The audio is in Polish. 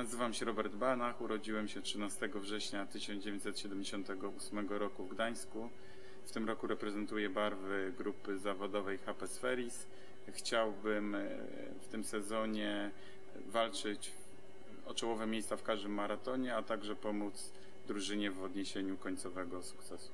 Nazywam się Robert Banach, urodziłem się 13 września 1978 roku w Gdańsku. W tym roku reprezentuję barwy grupy zawodowej HP Sferis. Chciałbym e, w tym sezonie walczyć o czołowe miejsca w każdym maratonie, a także pomóc drużynie w odniesieniu końcowego sukcesu.